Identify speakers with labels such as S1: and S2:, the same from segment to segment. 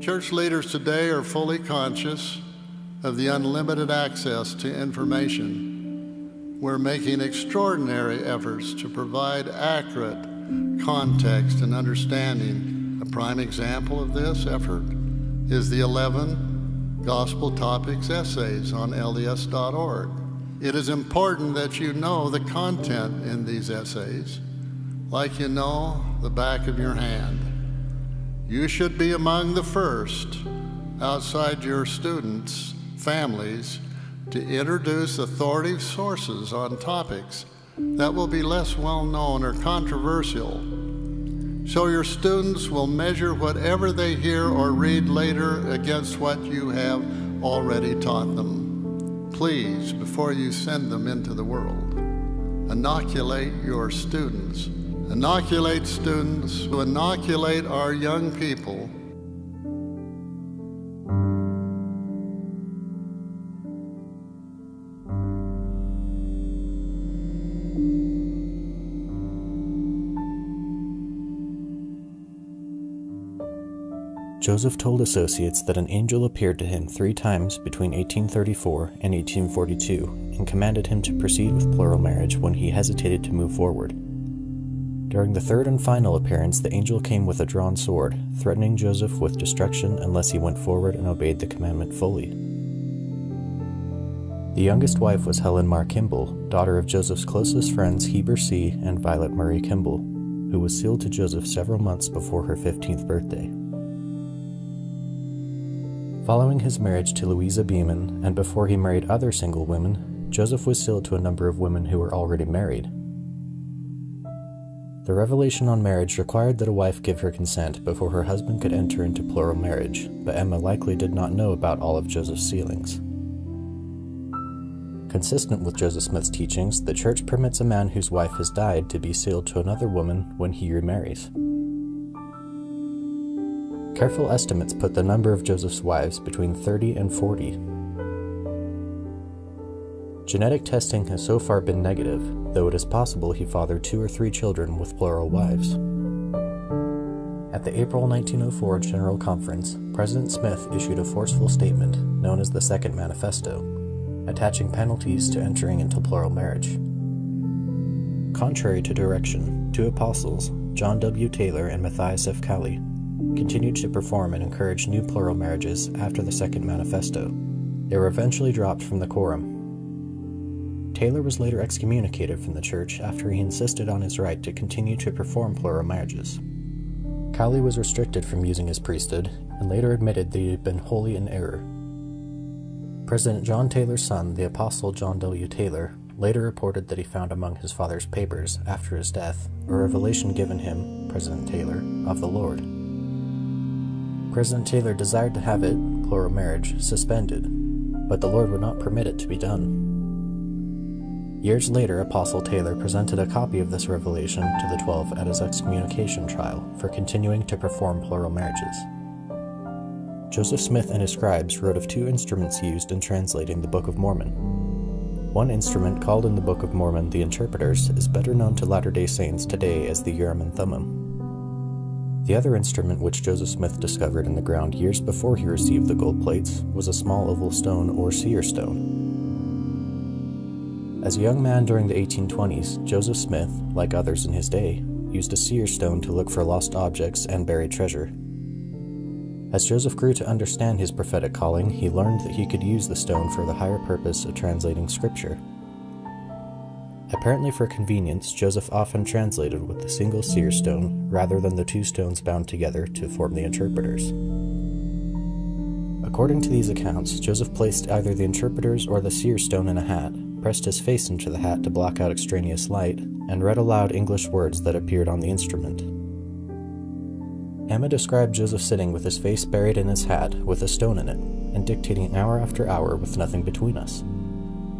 S1: Church leaders today are fully conscious of the unlimited access to information. We're making extraordinary efforts to provide accurate context and understanding. A prime example of this effort is the 11 Gospel Topics essays on LDS.org. It is important that you know the content in these essays like you know the back of your hand. You should be among the first outside your students, families, to introduce authoritative sources on topics that will be less well known or controversial. So your students will measure whatever they hear or read later against what you have already taught them please, before you send them into the world, inoculate your students. Inoculate students who inoculate our young people
S2: Joseph told associates that an angel appeared to him three times between 1834 and 1842 and commanded him to proceed with plural marriage when he hesitated to move forward. During the third and final appearance, the angel came with a drawn sword, threatening Joseph with destruction unless he went forward and obeyed the commandment fully. The youngest wife was Helen Mar Kimball, daughter of Joseph's closest friends Heber C. and Vilate Murray Kimball, who was sealed to Joseph several months before her 15th birthday. Following his marriage to Louisa Beaman, and before he married other single women, Joseph was sealed to a number of women who were already married. The revelation on marriage required that a wife give her consent before her husband could enter into plural marriage, but Emma likely did not know about all of Joseph's sealings. Consistent with Joseph Smith's teachings, the church permits a man whose wife has died to be sealed to another woman when he remarries. Careful estimates put the number of Joseph's wives between 30 and 40. Genetic testing has so far been negative, though it is possible he fathered two or three children with plural wives. At the April 1904 General Conference, President Smith issued a forceful statement known as the Second Manifesto, attaching penalties to entering into plural marriage. Contrary to direction, two apostles, John W. Taylor and Matthias F. Cowley, continued to perform and encourage new plural marriages after the Second Manifesto. They were eventually dropped from the quorum. Taylor was later excommunicated from the church after he insisted on his right to continue to perform plural marriages. Cowley was restricted from using his priesthood and later admitted that he had been wholly in error. President John Taylor's son, the Apostle John W. Taylor, later reported that he found among his father's papers, after his death, a revelation given him, President Taylor, of the Lord. President Taylor desired to have it, plural marriage, suspended, but the Lord would not permit it to be done. Years later, Apostle Taylor presented a copy of this revelation to the Twelve at his excommunication trial for continuing to perform plural marriages. Joseph Smith and his scribes wrote of two instruments used in translating the Book of Mormon. One instrument, called in the Book of Mormon the Interpreters, is better known to Latter day Saints today as the Urim and Thummim. The other instrument which Joseph Smith discovered in the ground years before he received the gold plates was a small oval stone or seer stone. As a young man during the 1820s, Joseph Smith, like others in his day, used a seer stone to look for lost objects and buried treasure. As Joseph grew to understand his prophetic calling, he learned that he could use the stone for the higher purpose of translating Scripture. Apparently, for convenience, Joseph often translated with the single seer stone rather than the two stones bound together to form the interpreters. According to these accounts, Joseph placed either the interpreters or the seer stone in a hat, pressed his face into the hat to block out extraneous light, and read aloud English words that appeared on the instrument. Emma described Joseph sitting with his face buried in his hat with a stone in it, and dictating hour after hour with nothing between us.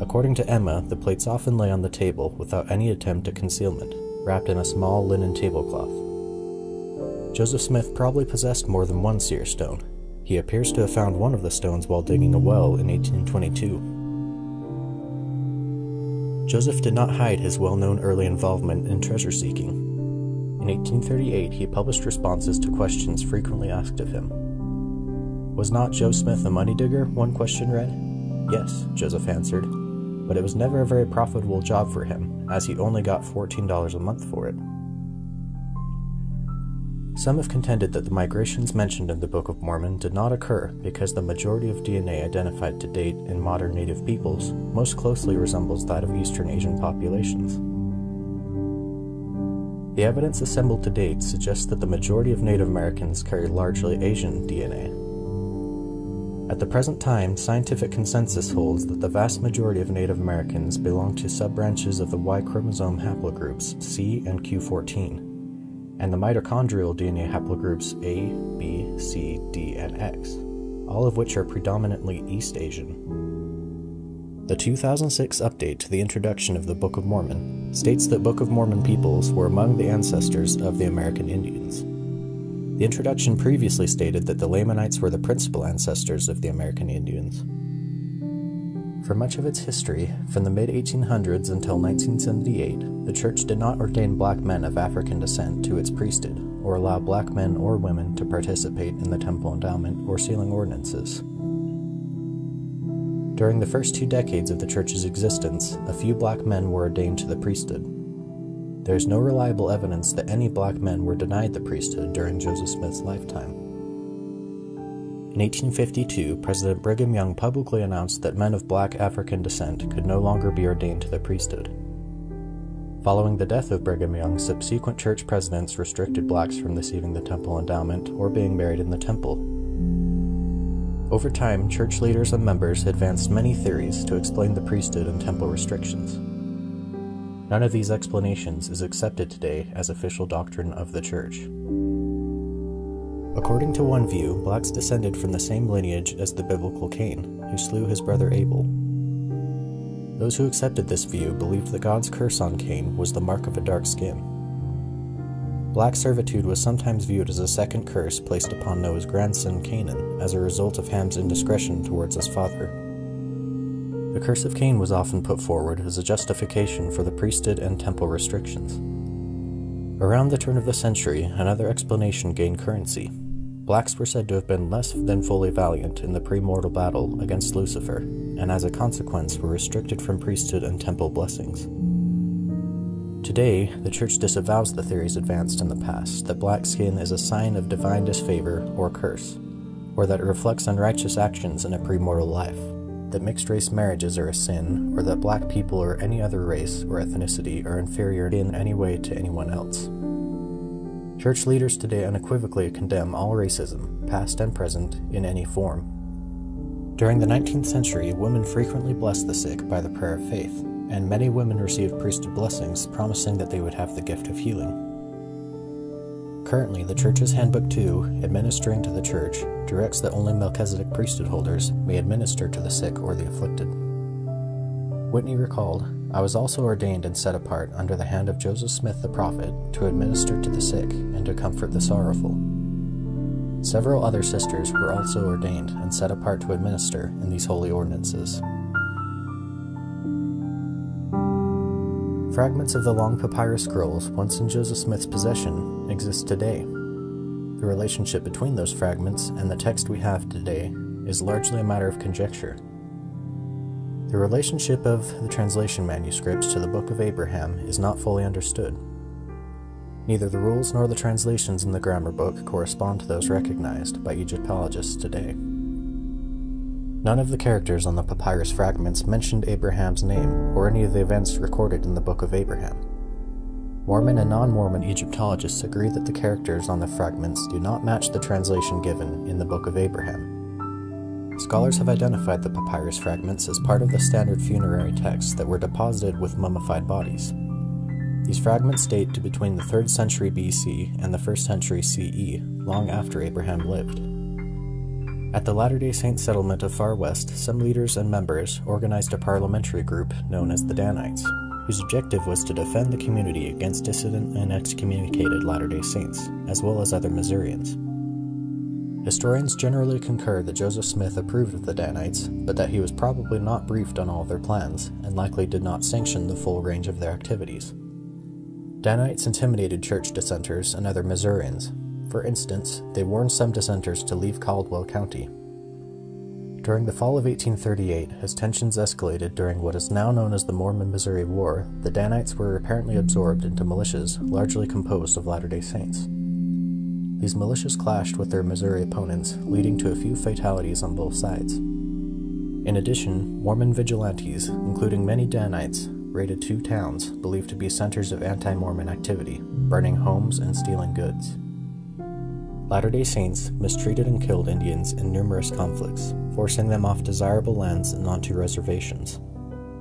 S2: According to Emma, the plates often lay on the table without any attempt at concealment, wrapped in a small linen tablecloth. Joseph Smith probably possessed more than one seer stone. He appears to have found one of the stones while digging a well in 1822. Joseph did not hide his well known early involvement in treasure seeking. In 1838, he published responses to questions frequently asked of him. Was not Joe Smith a money digger? One question read. Yes, Joseph answered, but it was never a very profitable job for him, as he only got $14 a month for it. Some have contended that the migrations mentioned in the Book of Mormon did not occur because the majority of DNA identified to date in modern native peoples most closely resembles that of Eastern Asian populations. The evidence assembled to date suggests that the majority of Native Americans carry largely Asian DNA. At the present time, scientific consensus holds that the vast majority of Native Americans belong to subbranches of the Y chromosome haplogroups C and Q14 and the mitochondrial DNA haplogroups A, B, C, D, and X, all of which are predominantly East Asian. The 2006 update to the introduction of the Book of Mormon states that Book of Mormon peoples were among the ancestors of the American Indians. The introduction previously stated that the Lamanites were the principal ancestors of the American Indians. For much of its history, from the mid 1800s until 1978, the Church did not ordain black men of African descent to its priesthood, or allow black men or women to participate in the temple endowment or sealing ordinances. During the first two decades of the Church's existence, a few black men were ordained to the priesthood. There is no reliable evidence that any black men were denied the priesthood during Joseph Smith's lifetime. In 1852, President Brigham Young publicly announced that men of black African descent could no longer be ordained to the priesthood. Following the death of Brigham Young, subsequent church presidents restricted blacks from receiving the temple endowment or being married in the temple. Over time, church leaders and members advanced many theories to explain the priesthood and temple restrictions. None of these explanations is accepted today as official doctrine of the church. According to one view, blacks descended from the same lineage as the biblical Cain, who slew his brother Abel. Those who accepted this view believed that God's curse on Cain was the mark of a dark skin. Black servitude was sometimes viewed as a second curse placed upon Noah's grandson Canaan as a result of Ham's indiscretion towards his father. The curse of Cain was often put forward as a justification for the priesthood and temple restrictions. Around the turn of the century, another explanation gained currency Blacks were said to have been less than fully valiant in the premortal battle against Lucifer, and as a consequence were restricted from priesthood and temple blessings. Today, the Church disavows the theories advanced in the past that black skin is a sign of divine disfavor or curse, or that it reflects unrighteous actions in a premortal life, that mixed race marriages are a sin, or that black people or any other race or ethnicity are inferior in any way to anyone else. Church leaders today unequivocally condemn all racism, past and present, in any form. During the 19th century, women frequently blessed the sick by the prayer of faith, and many women received priesthood blessings promising that they would have the gift of healing. Currently, the Church's Handbook 2, Administering to the Church, directs that only Melchizedek priesthood holders may administer to the sick or the afflicted. Whitney recalled, I was also ordained and set apart under the hand of Joseph Smith the prophet to administer to the sick and to comfort the sorrowful. Several other sisters were also ordained and set apart to administer in these holy ordinances. Fragments of the long papyrus scrolls, once in Joseph Smith's possession, exist today. The relationship between those fragments and the text we have today is largely a matter of conjecture. The relationship of the translation manuscripts to the Book of Abraham is not fully understood. Neither the rules nor the translations in the grammar book correspond to those recognized by Egyptologists today. None of the characters on the papyrus fragments mentioned Abraham's name or any of the events recorded in the Book of Abraham. Mormon and non Mormon Egyptologists agree that the characters on the fragments do not match the translation given in the Book of Abraham. Scholars have identified the papyrus fragments as part of the standard funerary texts that were deposited with mummified bodies. These fragments date to between the 3rd century BC and the 1st century CE, long after Abraham lived. At the Latter day Saint settlement of Far West, some leaders and members organized a paramilitary group known as the Danites, whose objective was to defend the community against dissident and excommunicated Latter day Saints, as well as other Missourians. Historians generally concur that Joseph Smith approved of the Danites, but that he was probably not briefed on all of their plans, and likely did not sanction the full range of their activities. Danites intimidated church dissenters and other Missourians. For instance, they warned some dissenters to leave Caldwell County, During the fall of 1838, as tensions escalated during what is now known as the Mormon Missouri War, the Danites were apparently absorbed into militias largely composed of Latter day Saints. These militias clashed with their Missouri opponents, leading to a few fatalities on both sides. In addition, Mormon vigilantes, including many Danites, raided two towns believed to be centers of anti Mormon activity, burning homes and stealing goods. Latter day Saints mistreated and killed Indians in numerous conflicts, forcing them off desirable lands and onto reservations.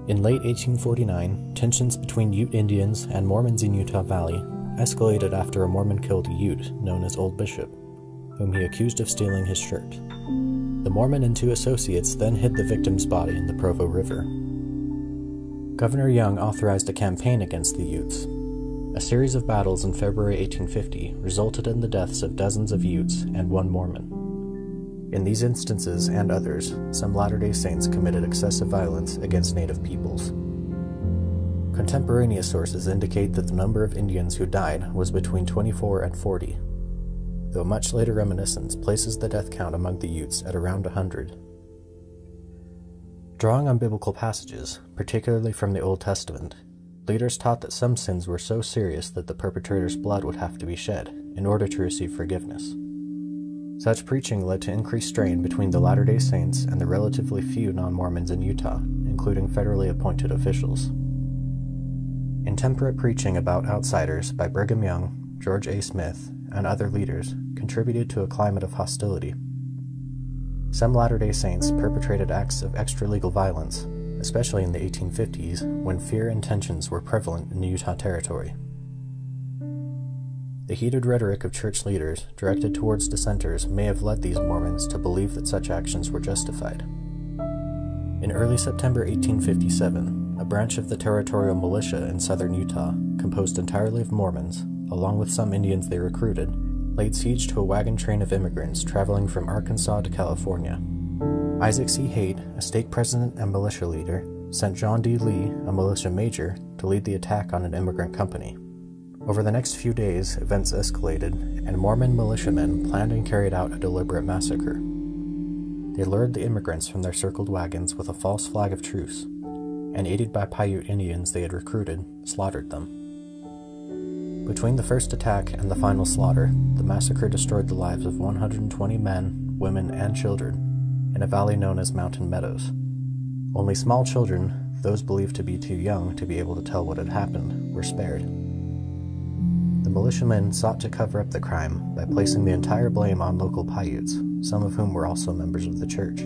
S2: In late 1849, tensions between Ute Indians and Mormons in Utah Valley escalated after a Mormon killed a Ute known as Old Bishop, whom he accused of stealing his shirt. The Mormon and two associates then hid the victim's body in the Provo River. Governor Young authorized a campaign against the Utes. A series of battles in February 1850 resulted in the deaths of dozens of Utes and one Mormon. In these instances and others, some Latter day Saints committed excessive violence against Native peoples. Contemporaneous sources indicate that the number of Indians who died was between 24 and 40, though much later reminiscence places the death count among the Utes at around 100. Drawing on biblical passages, particularly from the Old Testament, leaders taught that some sins were so serious that the perpetrator's blood would have to be shed in order to receive forgiveness. Such preaching led to increased strain between the Latter day Saints and the relatively few non Mormons in Utah, including federally appointed officials. Intemperate preaching about outsiders by Brigham Young, George A. Smith, and other leaders contributed to a climate of hostility. Some Latter day Saints perpetrated acts of extralegal violence, especially in the 1850s when fear and tensions were prevalent in the Utah Territory. The heated rhetoric of church leaders directed towards dissenters may have led these Mormons to believe that such actions were justified. In early September 1857, a branch of the territorial militia in southern Utah, composed entirely of Mormons, along with some Indians they recruited, laid siege to a wagon train of immigrants traveling from Arkansas to California. Isaac C. Haight, a stake president and militia leader, sent John D. Lee, a militia major, to lead the attack on an immigrant company. Over the next few days, events escalated, and Mormon militiamen planned and carried out a deliberate massacre. They lured the immigrants from their circled wagons with a false flag of truce, and aided by Paiute Indians they had recruited, slaughtered them. Between the first attack and the final slaughter, the massacre destroyed the lives of 120 men, women, and children in a valley known as Mountain Meadows. Only small children, those believed to be too young to be able to tell what had happened, were spared. The militiamen sought to cover up the crime by placing the entire blame on local Paiutes, some of whom were also members of the church.